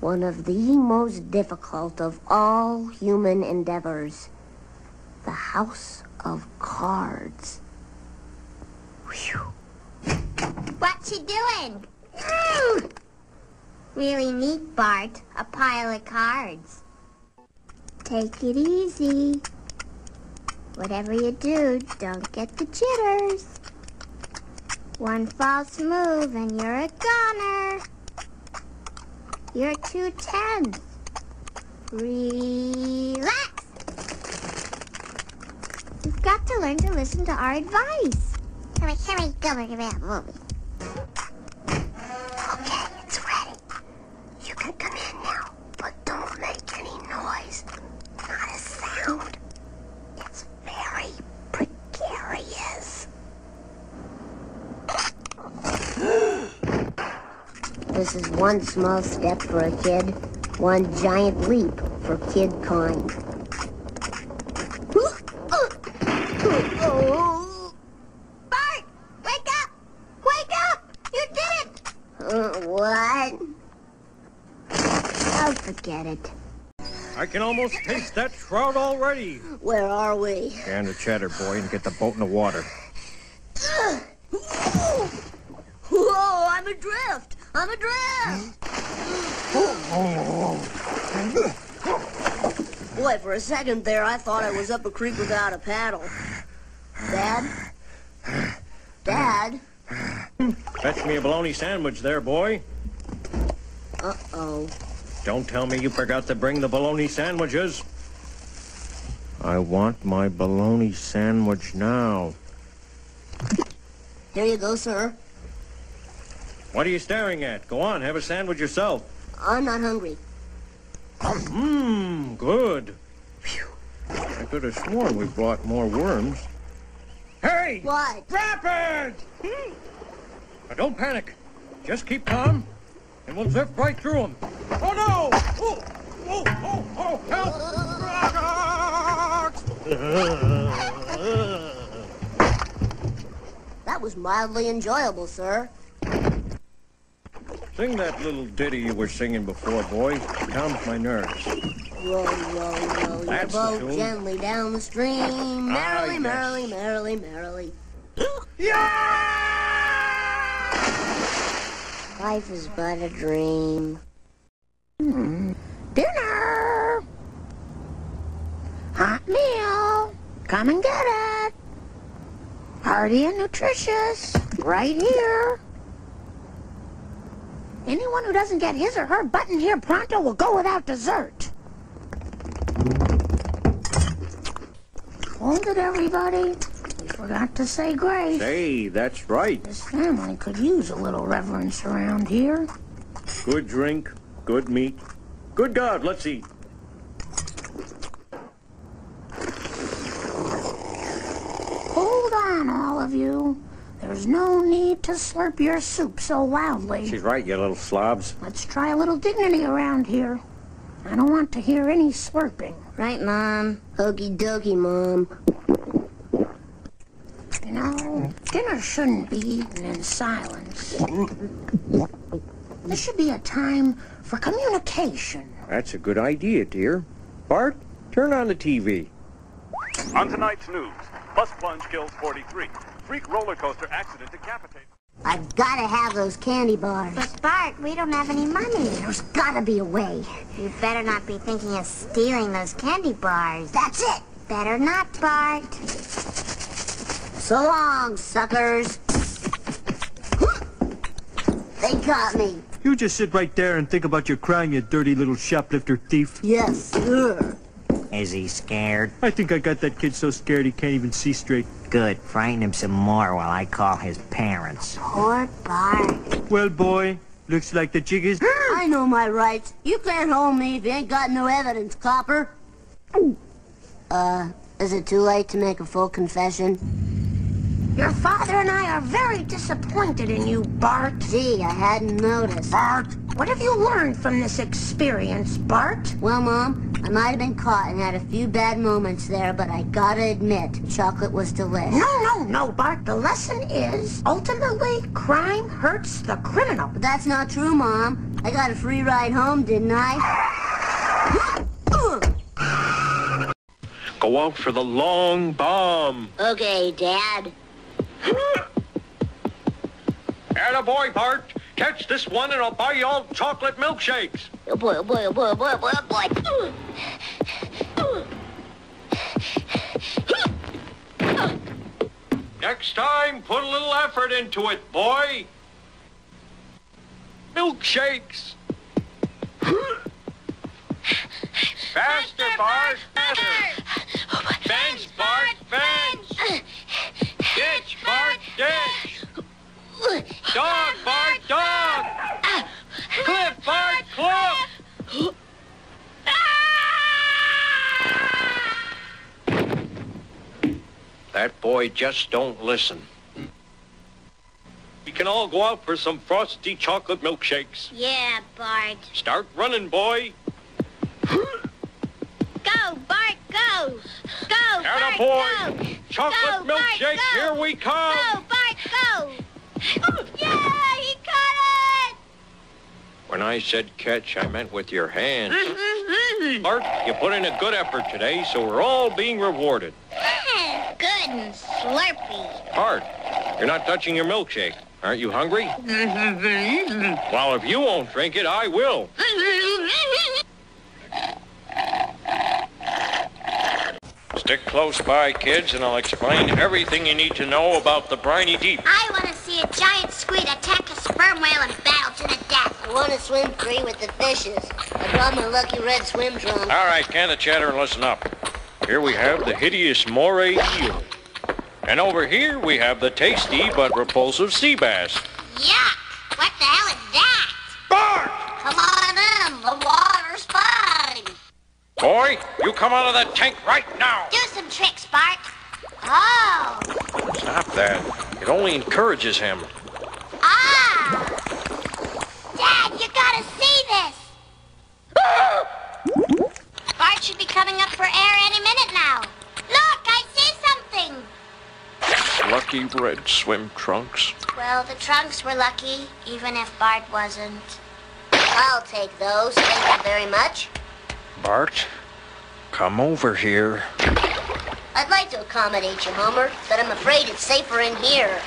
One of the most difficult of all human endeavors. The House of Cards. Whew. What's she doing? Hmm. Really neat, Bart. A pile of cards. Take it easy. Whatever you do, don't get the jitters. One false move and you're a goner. You're two tenths. Relax. You've got to learn to listen to our advice. Hurry, hurry, go look at that movie. Okay, it's ready. You can come in now, but don't make any noise. Not a sound. It's very precarious. This is one small step for a kid, one giant leap for kid kind. Bart, wake up! Wake up! You did it! Uh, what? Oh, forget it. I can almost taste that trout already. Where are we? And the chatter, boy, and get the boat in the water. Whoa, I'm adrift! I'm adrift! Boy, for a second there, I thought I was up a creek without a paddle. Dad? Dad? Fetch me a bologna sandwich there, boy. Uh-oh. Don't tell me you forgot to bring the bologna sandwiches. I want my bologna sandwich now. Here you go, sir. What are you staring at? Go on, have a sandwich yourself. I'm not hungry. Mmm, good. Phew. I could have sworn we brought more worms. Hey! What? Rapid! Now don't panic. Just keep calm, and we'll zip right through them. Oh no! Oh! Oh! Oh! Oh! Help! That was mildly enjoyable, sir. Sing that little ditty you were singing before, boy. Calms my nerves. Row, row, row your boat gently down the stream. Ah, Merrily, yes. merrily, merrily, merrily. Life is but a dream. Hmm. Dinner! Hot meal! Come and get it! Hearty and nutritious, right here. Anyone who doesn't get his or her button here pronto will go without dessert. Hold it, everybody. We forgot to say grace. Hey, that's right. This family could use a little reverence around here. Good drink, good meat. Good God, let's eat. Hold on, all of you. There's no need to slurp your soup so loudly. She's right, you little slobs. Let's try a little dignity around here. I don't want to hear any slurping. Right, Mom? Okie dokie, Mom. You know, dinner shouldn't be eaten in silence. This should be a time for communication. That's a good idea, dear. Bart, turn on the TV. On tonight's news, bus plunge kills 43. Freak roller coaster accident decapitates. I've gotta have those candy bars. But Bart, we don't have any money. There's gotta be a way. You better not be thinking of stealing those candy bars. That's it. Better not, Bart. So long, suckers. They got me. You just sit right there and think about your crime, you dirty little shoplifter thief. Yes, sir. Is he scared? I think I got that kid so scared he can't even see straight. Good. Frighten him some more while I call his parents. Poor Bart. Well, boy, looks like the jig is... I know my rights. You can't hold me if you ain't got no evidence, copper. Uh, is it too late to make a full confession? Your father and I are very disappointed in you, Bart. Gee, I hadn't noticed. Bart, what have you learned from this experience, Bart? Well, Mom, I might have been caught and had a few bad moments there, but I gotta admit, chocolate was delish. No, no, no, Bart. The lesson is ultimately crime hurts the criminal. But that's not true, Mom. I got a free ride home, didn't I? Go out for the long bomb. Okay, Dad. Boy, Bart. Catch this one and I'll buy you all chocolate milkshakes. Oh boy, oh boy, oh boy, oh boy, oh boy, oh boy. Next time, put a little effort into it, boy. Milkshakes. Faster, Bart, faster. Dog, Bart, dog. Cliff, Bart, cliff. That boy just don't listen. We can all go out for some frosty chocolate milkshakes. Yeah, Bart. Start running, boy. Go, Bart, go! Go, Atta Bart, boy. go! Chocolate Go, Bart, milkshakes, go. here we come. Go, Bart, go! yeah, he caught it! When I said catch, I meant with your hands. Bart, you put in a good effort today, so we're all being rewarded. Good and slurpy. Bart, you're not touching your milkshake. Aren't you hungry? Well, if you won't drink it, I will. Stick close by, kids, and I'll explain everything you need to know about the briny deep. I want to see a giant squid attack a sperm whale and battle to the death. I want to swim free with the fishes. I brought my lucky red swim trunks. All right, can the chatter and listen up. Here we have the hideous moray eel. And over here we have the tasty but repulsive sea bass. Yuck! What the hell is that? Bart! Come on in, the water's fine. Boy, you come out of that tank right now. Do some tricks, Bart. Oh, Stop that. It only encourages him. Lucky red swim trunks. Well, the trunks were lucky, even if Bart wasn't. I'll take those. Thank you very much. Bart, come over here. I'd like to accommodate you, Homer, but I'm afraid it's safer in here.